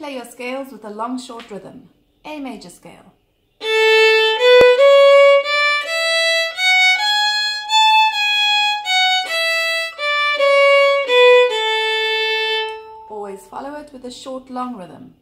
Play your scales with a long short rhythm. A major scale. Always follow it with a short long rhythm.